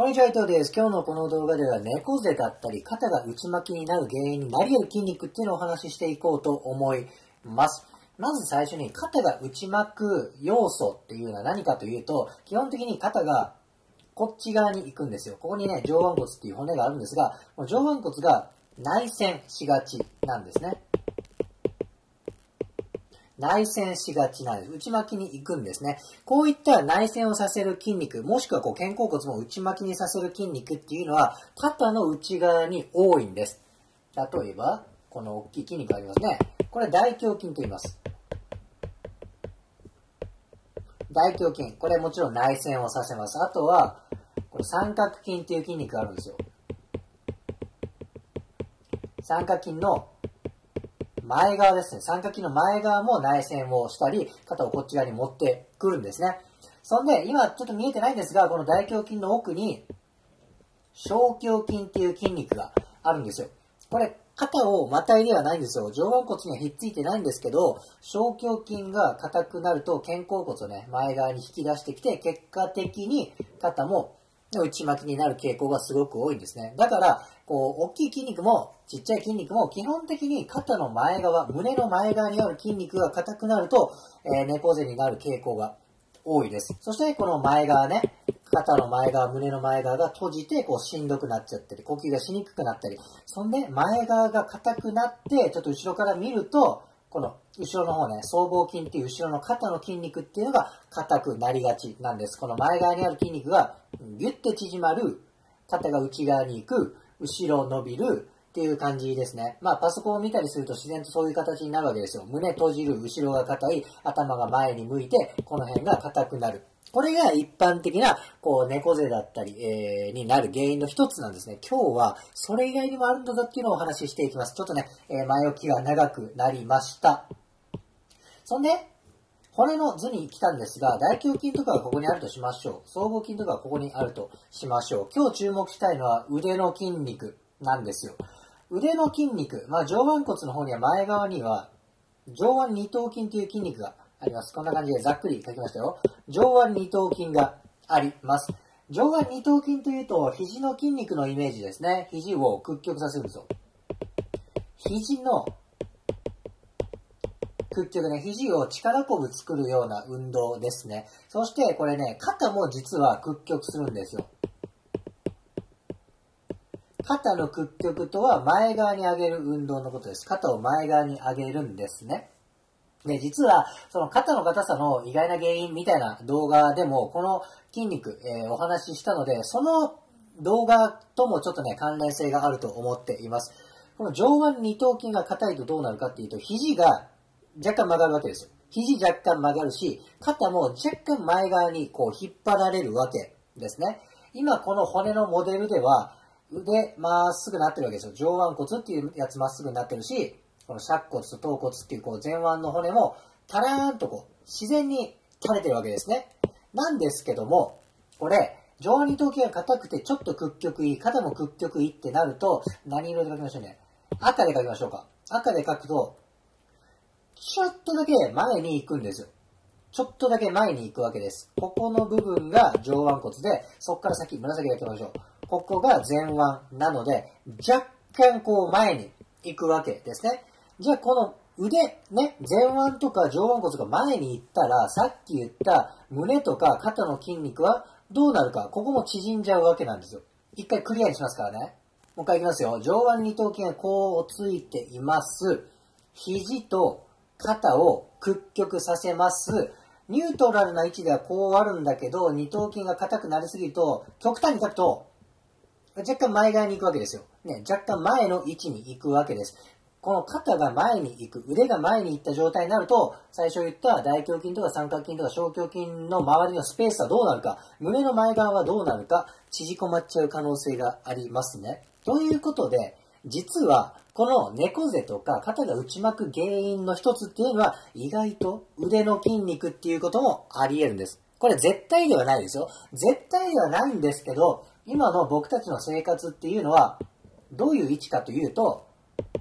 こんにちは、伊藤です。今日のこの動画では猫背だったり肩が内巻きになる原因になり得る筋肉っていうのをお話ししていこうと思います。まず最初に肩が内巻く要素っていうのは何かというと、基本的に肩がこっち側に行くんですよ。ここにね、上腕骨っていう骨があるんですが、この上腕骨が内旋しがちなんですね。内旋しがちなんです。内巻きに行くんですね。こういった内旋をさせる筋肉、もしくはこう肩甲骨も内巻きにさせる筋肉っていうのは、肩の内側に多いんです。例えば、この大きい筋肉ありますね。これ大胸筋と言います。大胸筋。これもちろん内旋をさせます。あとは、これ三角筋っていう筋肉があるんですよ。三角筋の前側ですね。三角筋の前側も内旋をしたり、肩をこっち側に持ってくるんですね。そんで、今ちょっと見えてないんですが、この大胸筋の奥に、小胸筋っていう筋肉があるんですよ。これ、肩をまたいではないんですよ。上腕骨にはひっついてないんですけど、小胸筋が硬くなると肩甲骨をね、前側に引き出してきて、結果的に肩も内巻きになる傾向がすごく多いんですね。だから、こう、大きい筋肉も、ちっちゃい筋肉も、基本的に肩の前側、胸の前側にある筋肉が硬くなると、えー、猫背になる傾向が多いです。そして、この前側ね、肩の前側、胸の前側が閉じて、こう、しんどくなっちゃったり、呼吸がしにくくなったり、そんで、前側が硬くなって、ちょっと後ろから見ると、この後ろの方ね、僧帽筋っていう後ろの肩の筋肉っていうのが硬くなりがちなんです。この前側にある筋肉がギュッて縮まる、肩が内側に行く、後ろ伸びるっていう感じですね。まあパソコンを見たりすると自然とそういう形になるわけですよ。胸閉じる、後ろが硬い、頭が前に向いて、この辺が硬くなる。これが一般的な、こう、猫背だったり、えー、になる原因の一つなんですね。今日は、それ以外にもあるんだぞっていうのをお話ししていきます。ちょっとね、えー、前置きが長くなりました。そんで、骨の図に来たんですが、大胸筋とかがここにあるとしましょう。僧帽筋とかがここにあるとしましょう。今日注目したいのは腕の筋肉なんですよ。腕の筋肉、まあ上腕骨の方には前側には、上腕二頭筋という筋肉があります。こんな感じでざっくり書きましたよ。上腕二頭筋があります。上腕二頭筋というと、肘の筋肉のイメージですね。肘を屈曲させるんですよ。肘の屈曲ね、肘を力こぶ作るような運動ですね。そしてこれね、肩も実は屈曲するんですよ。肩の屈曲とは前側に上げる運動のことです。肩を前側に上げるんですね。で、実は、その肩の硬さの意外な原因みたいな動画でも、この筋肉、えー、お話ししたので、その動画ともちょっとね、関連性があると思っています。この上腕二頭筋が硬いとどうなるかっていうと、肘が若干曲がるわけですよ。肘若干曲がるし、肩も若干前側にこう引っ張られるわけですね。今この骨のモデルでは、腕まっすぐなってるわけですよ。上腕骨っていうやつまっすぐになってるし、この尺骨と頭骨っていうこう前腕の骨もタラーンとこう自然に垂れてるわけですね。なんですけども、これ、上腕二頭筋が硬くてちょっと屈曲いい、肩も屈曲いいってなると、何色で書きましょうね。赤で書きましょうか。赤で書くと、ちょっとだけ前に行くんですよ。ちょっとだけ前に行くわけです。ここの部分が上腕骨で、そこから先、紫で書きましょう。ここが前腕なので、若干こう前に行くわけですね。じゃあこの腕、ね、前腕とか上腕骨が前に行ったら、さっき言った胸とか肩の筋肉はどうなるか、ここも縮んじゃうわけなんですよ。一回クリアにしますからね。もう一回いきますよ。上腕二頭筋がこうついています。肘と肩を屈曲させます。ニュートラルな位置ではこうあるんだけど、二頭筋が硬くなりすぎると、極端に書くと、若干前側に行くわけですよ。ね、若干前の位置に行くわけです。この肩が前に行く、腕が前に行った状態になると、最初言った大胸筋とか三角筋とか小胸筋の周りのスペースはどうなるか、胸の前側はどうなるか、縮こまっちゃう可能性がありますね。ということで、実は、この猫背とか肩が内巻く原因の一つっていうのは、意外と腕の筋肉っていうこともあり得るんです。これ絶対ではないですよ。絶対ではないんですけど、今の僕たちの生活っていうのは、どういう位置かというと、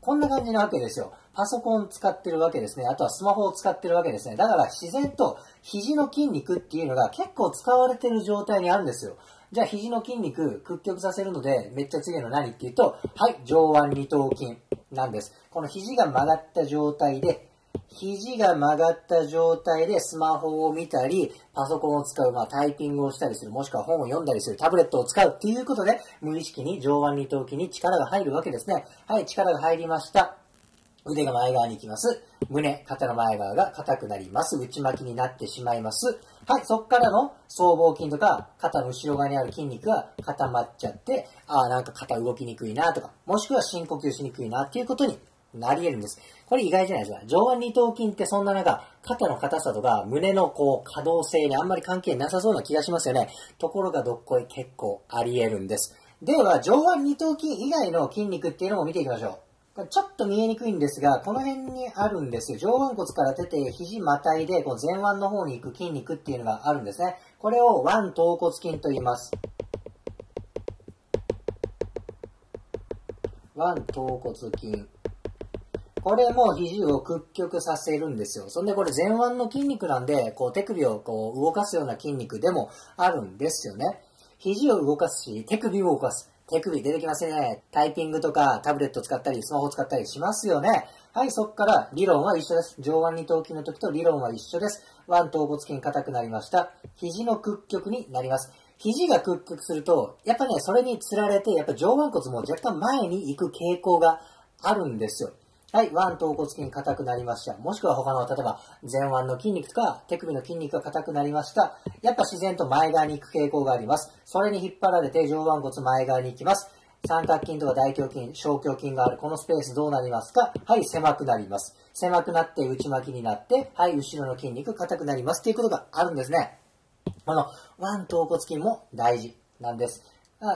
こんな感じなわけですよ。パソコン使ってるわけですね。あとはスマホを使ってるわけですね。だから自然と肘の筋肉っていうのが結構使われてる状態にあるんですよ。じゃあ肘の筋肉屈曲させるのでめっちゃ強いの何っていうと、はい、上腕二頭筋なんです。この肘が曲がった状態で、肘が曲がった状態でスマホを見たり、パソコンを使う、まあ、タイピングをしたりする、もしくは本を読んだりする、タブレットを使うっていうことで、無意識に上腕二頭筋に力が入るわけですね。はい、力が入りました。腕が前側に行きます。胸、肩の前側が硬くなります。内巻きになってしまいます。はい、そこからの僧帽筋とか、肩の後ろ側にある筋肉が固まっちゃって、ああ、なんか肩動きにくいなとか、もしくは深呼吸しにくいなっていうことになり得るんです。これ意外じゃないですか。上腕二頭筋ってそんな中、肩の硬さとか胸のこう可動性にあんまり関係なさそうな気がしますよね。ところがどっこい結構あり得るんです。では、上腕二頭筋以外の筋肉っていうのも見ていきましょう。ちょっと見えにくいんですが、この辺にあるんですよ。上腕骨から出て肘またいでこう前腕の方に行く筋肉っていうのがあるんですね。これを腕頭骨筋と言います。腕頭骨筋。これも肘を屈曲させるんですよ。そんでこれ前腕の筋肉なんで、こう手首をこう動かすような筋肉でもあるんですよね。肘を動かすし、手首を動かす。手首出てきますね。タイピングとかタブレット使ったり、スマホ使ったりしますよね。はい、そっから理論は一緒です。上腕二頭筋の時と理論は一緒です。腕頭骨筋硬くなりました。肘の屈曲になります。肘が屈曲すると、やっぱね、それにつられて、やっぱ上腕骨も若干前に行く傾向があるんですよ。はい、腕頭骨筋硬くなりました。もしくは他の、例えば前腕の筋肉とか手首の筋肉が硬くなりました。やっぱ自然と前側に行く傾向があります。それに引っ張られて上腕骨前側に行きます。三角筋とか大胸筋、小胸筋があるこのスペースどうなりますか？はい、狭くなります。狭くなって内巻きになって、はい、後ろの筋肉硬くなりますっていうことがあるんですね。この腕頭骨筋も大事なんです。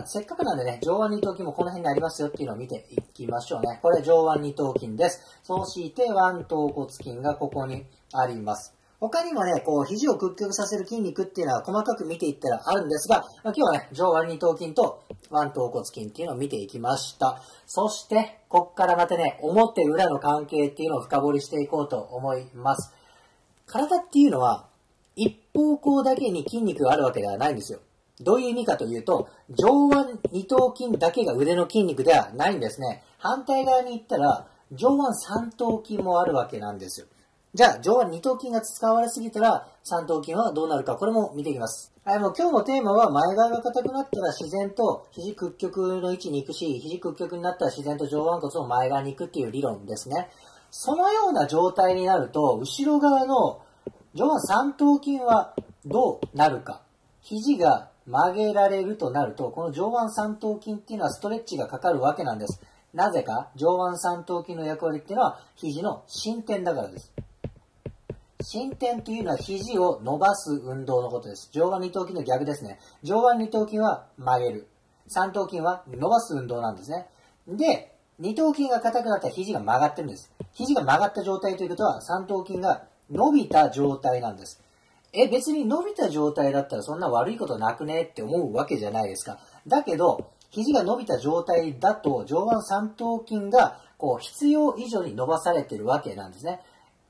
せっかくなんでね、上腕二頭筋もこの辺にありますよっていうのを見ていきましょうね。これ上腕二頭筋です。そうして腕頭骨筋がここにあります。他にもね、こう、肘を屈曲させる筋肉っていうのは細かく見ていったらあるんですが、ま、今日はね、上腕二頭筋と腕頭骨筋っていうのを見ていきました。そして、こっからまたね、表裏の関係っていうのを深掘りしていこうと思います。体っていうのは、一方向だけに筋肉があるわけではないんですよ。どういう意味かというと、上腕二頭筋だけが腕の筋肉ではないんですね。反対側に行ったら、上腕三頭筋もあるわけなんですよ。じゃあ、上腕二頭筋が使われすぎたら、三頭筋はどうなるか、これも見ていきます。はい、もう今日のテーマは、前側が硬くなったら自然と肘屈曲の位置に行くし、肘屈曲になったら自然と上腕骨を前側に行くっていう理論ですね。そのような状態になると、後ろ側の上腕三頭筋はどうなるか。肘が曲げられるとなると、この上腕三頭筋っていうのはストレッチがかかるわけなんです。なぜか、上腕三頭筋の役割っていうのは、肘の伸展だからです。伸展というのは肘を伸ばす運動のことです。上腕二頭筋の逆ですね。上腕二頭筋は曲げる。三頭筋は伸ばす運動なんですね。で、二頭筋が硬くなったら肘が曲がってるんです。肘が曲がった状態ということは、三頭筋が伸びた状態なんです。え、別に伸びた状態だったらそんな悪いことなくねって思うわけじゃないですか。だけど、肘が伸びた状態だと上腕三頭筋がこう必要以上に伸ばされてるわけなんですね。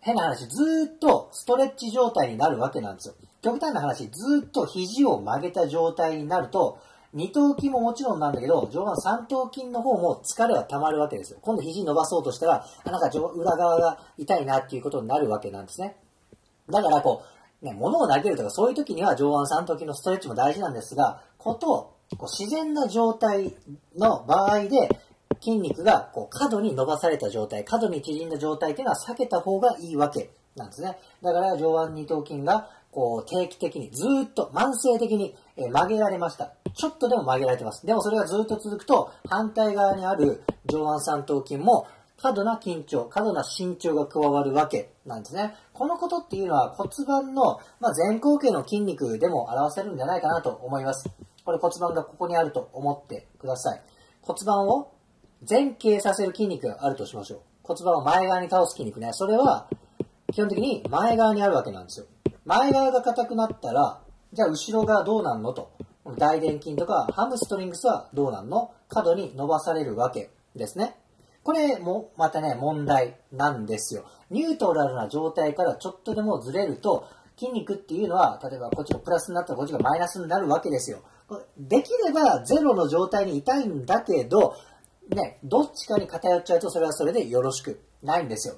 変な話、ずっとストレッチ状態になるわけなんですよ。極端な話、ずっと肘を曲げた状態になると、二頭筋ももちろんなんだけど、上腕三頭筋の方も疲れは溜まるわけですよ。今度肘伸ばそうとしたら、なんか裏側が痛いなっていうことになるわけなんですね。だからこう、ね、物を投げるとかそういう時には上腕三頭筋のストレッチも大事なんですが、こと、こう自然な状態の場合で、筋肉がこう過度に伸ばされた状態、過度に縮んだ状態っていうのは避けた方がいいわけなんですね。だから上腕二頭筋がこう定期的にずっと慢性的に曲げられました。ちょっとでも曲げられてます。でもそれがずっと続くと反対側にある上腕三頭筋も過度な緊張、過度な伸長が加わるわけなんですね。このことっていうのは骨盤の、まあ、前後傾の筋肉でも表せるんじゃないかなと思います。これ骨盤がここにあると思ってください。骨盤を前傾させる筋肉があるとしましょう。骨盤を前側に倒す筋肉ね。それは基本的に前側にあるわけなんですよ。前側が硬くなったら、じゃあ後ろ側どうなんのと。大臀筋とかハムストリングスはどうなんの過度に伸ばされるわけですね。これもまたね、問題なんですよ。ニュートラルな状態からちょっとでもずれると、筋肉っていうのは、例えばこっちがプラスになったらこっちがマイナスになるわけですよ。できればゼロの状態にいたいんだけど、ね、どっちかに偏っちゃうとそれはそれでよろしくないんですよ。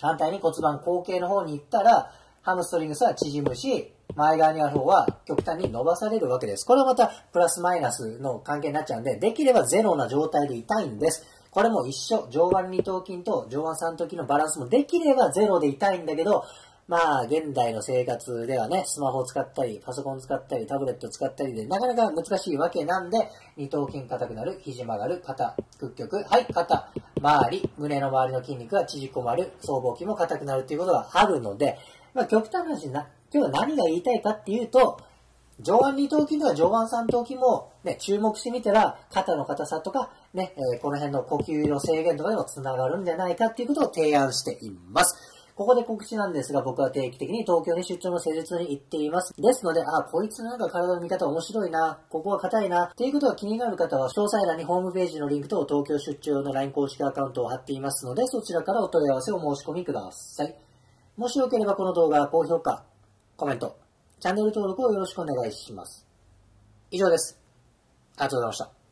反対に骨盤後傾の方に行ったら、ハムストリングスは縮むし、前側にある方は極端に伸ばされるわけです。これはまたプラスマイナスの関係になっちゃうんで、できればゼロな状態でいたいんです。これも一緒。上腕二頭筋と上腕三頭筋のバランスもできればゼロでいたいんだけど、まあ、現代の生活ではね、スマホを使ったり、パソコン使ったり、タブレット使ったりで、なかなか難しいわけなんで、二頭筋硬くなる、肘曲がる、肩、屈曲、はい、肩、周り、胸の周りの筋肉が縮こまる、僧帽筋も硬くなるっていうことがあるので、まあ、極端な話な、今日は何が言いたいかっていうと、上腕二頭筋とか上腕三頭筋も、ね、注目してみたら、肩の硬さとか、ね、えー、この辺の呼吸の制限とかでも繋がるんじゃないかっていうことを提案しています。ここで告知なんですが、僕は定期的に東京に出張の施術に行っています。ですので、あ、こいつなんか体の見方面白いな、ここは硬いな、っていうことが気になる方は、詳細欄にホームページのリンクと東京出張の LINE 公式アカウントを貼っていますので、そちらからお問い合わせを申し込みください。もしよければこの動画は、高評価、コメント、チャンネル登録をよろしくお願いします。以上です。ありがとうございました。